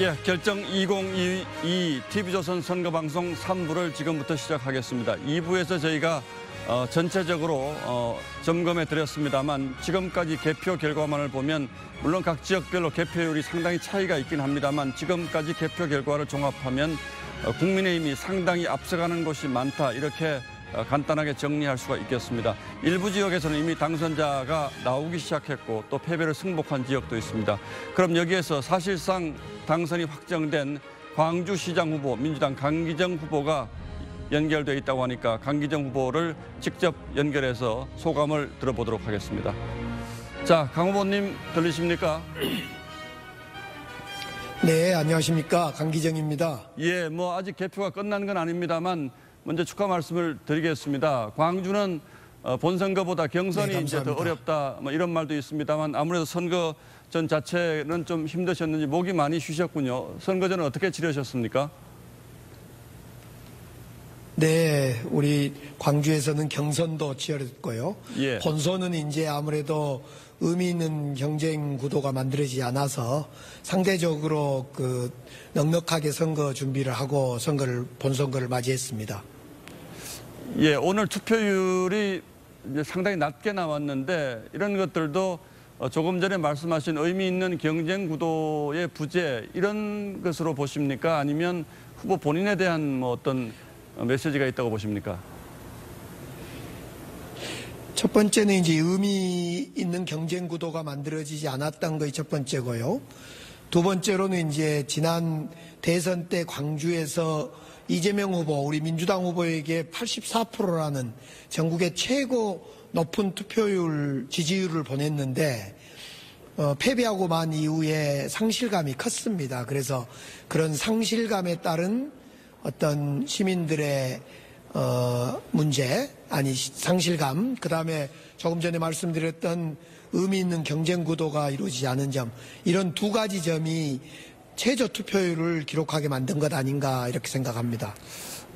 예, 결정 2022 TV조선 선거방송 3부를 지금부터 시작하겠습니다. 2부에서 저희가 어, 전체적으로 어, 점검해 드렸습니다만 지금까지 개표 결과만을 보면 물론 각 지역별로 개표율이 상당히 차이가 있긴 합니다만 지금까지 개표 결과를 종합하면 어, 국민의힘이 상당히 앞서가는 곳이 많다 이렇게 어, 간단하게 정리할 수가 있겠습니다. 일부 지역에서는 이미 당선자가 나오기 시작했고 또 패배를 승복한 지역도 있습니다. 그럼 여기에서 사실상 당선이 확정된 광주시장 후보 민주당 강기정 후보가 연결돼 있다고 하니까 강기정 후보를 직접 연결해서 소감을 들어보도록 하겠습니다. 자, 강 후보님 들리십니까? 네, 안녕하십니까. 강기정입니다. 예, 뭐 아직 개표가 끝난 건 아닙니다만 먼저 축하 말씀을 드리겠습니다. 광주는 어, 본선거보다 경선이 네, 이제 더. 어렵다 뭐 이런 말도 있습니다만 아무래도 선거 전 자체는 좀 힘드셨는지 목이 많이 쉬셨군요. 선거전은 어떻게 치르셨습니까? 네, 우리 광주에서는 경선도 치열했고요. 예. 본선은 이제 아무래도 의미 있는 경쟁 구도가 만들어지지 않아서 상대적으로 그 넉넉하게 선거 준비를 하고 선거를 본선거를 맞이했습니다. 예, 오늘 투표율이 상당히 낮게 나왔는데 이런 것들도 어, 조금 전에 말씀하신 의미 있는 경쟁 구도의 부재 이런 것으로 보십니까? 아니면 후보 본인에 대한 뭐 어떤 어, 메시지가 있다고 보십니까? 첫 번째는 이제 의미 있는 경쟁 구도가 만들어지지 않았던 것이 첫 번째고요. 두 번째로는 이제 지난 대선 때 광주에서 이재명 후보, 우리 민주당 후보에게 84%라는 전국의 최고 높은 투표율, 지지율을 보냈는데, 어, 패배하고 만 이후에 상실감이 컸습니다. 그래서 그런 상실감에 따른 어떤 시민들의 어, 문제, 아니, 상실감, 그 다음에 조금 전에 말씀드렸던 의미 있는 경쟁 구도가 이루어지지 않은 점, 이런 두 가지 점이 최저 투표율을 기록하게 만든 것 아닌가, 이렇게 생각합니다.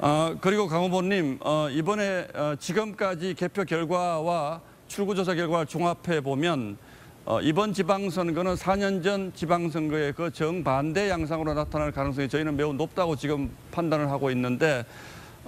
아, 그리고 강 후보님, 어, 이번에 어, 지금까지 개표 결과와 출구조사 결과를 종합해 보면 어, 이번 지방선거는 4년 전 지방선거의 그 정반대 양상으로 나타날 가능성이 저희는 매우 높다고 지금 판단을 하고 있는데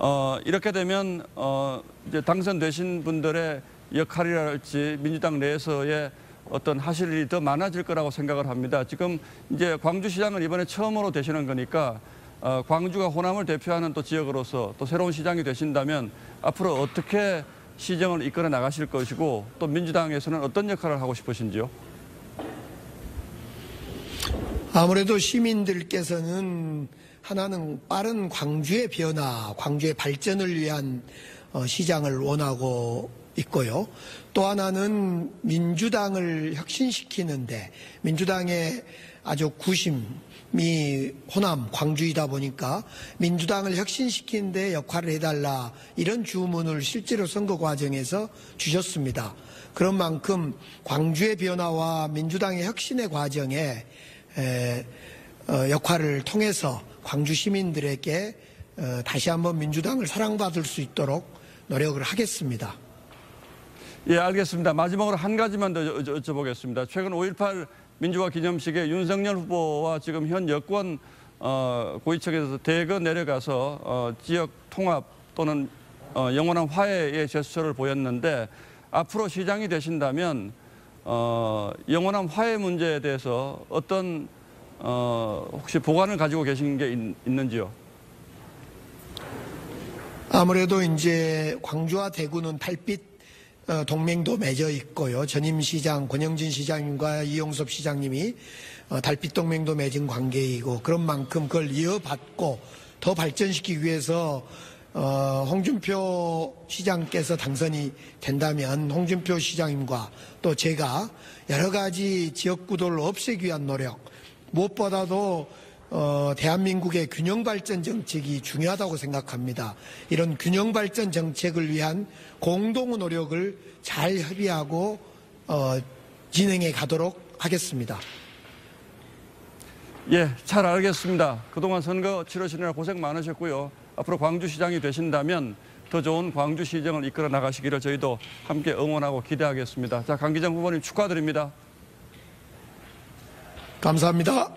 어, 이렇게 되면 어, 이제 당선되신 분들의 역할이랄지 민주당 내에서의 어떤 하실 일이 더 많아질 거라고 생각을 합니다. 지금 이제 광주시장은 이번에 처음으로 되시는 거니까 어, 광주가 호남을 대표하는 또 지역으로서 또 새로운 시장이 되신다면 앞으로 어떻게 시정을 이끌어 나가실 것이고 또 민주당에서는 어떤 역할을 하고 싶으신지요? 아무래도 시민들께서는 하나는 빠른 광주의 변화, 광주의 발전을 위한 어, 시장을 원하고 있고요. 또 하나는 민주당을 혁신시키는데 민주당의 아주 구심이 호남, 광주이다 보니까 민주당을 혁신시키는데 역할을 해달라 이런 주문을 실제로 선거 과정에서 주셨습니다. 그런 만큼 광주의 변화와 민주당의 혁신의 과정에 에, 어, 역할을 통해서 광주 시민들에게 어, 다시 한번 민주당을 사랑받을 수 있도록 노력을 하겠습니다. 예, 알겠습니다. 마지막으로 한 가지만 더 여쭤보겠습니다. 최근 5.18 민주화 기념식에 윤석열 후보와 지금 현 여권 어, 고위층에서 대거 내려가서 어, 지역 통합 또는 어, 영원한 화해의 제스처를 보였는데 앞으로 시장이 되신다면 어, 영원한 화해 문제에 대해서 어떤 어, 혹시 보관을 가지고 계신 게 있, 있는지요? 아무래도 이제 광주와 대구는 달빛 어, 동맹도 맺어 있고요. 전임 시장 권영진 시장님과 이용섭 시장님이 어, 달빛 동맹도 맺은 관계이고 그런 만큼 그걸 이어받고 더 발전시키기 위해서 어, 홍준표 시장께서 당선이 된다면 홍준표 시장님과 또 제가 여러 가지 지역 구도를 없애기 위한 노력 무엇보다도 어, 대한민국의 균형 발전 정책이 중요하다고 생각합니다. 이런 균형 발전 정책을 위한 공동 노력을 잘 협의하고 어, 진행해 가도록 하겠습니다. 예, 잘 알겠습니다. 그동안 선거 치르시느라 고생 많으셨고요. 앞으로 광주시장이 되신다면 더 좋은 광주시정을 이끌어 나가시기를 저희도 함께 응원하고 기대하겠습니다. 자, 강기정 후보님 축하드립니다. 감사합니다.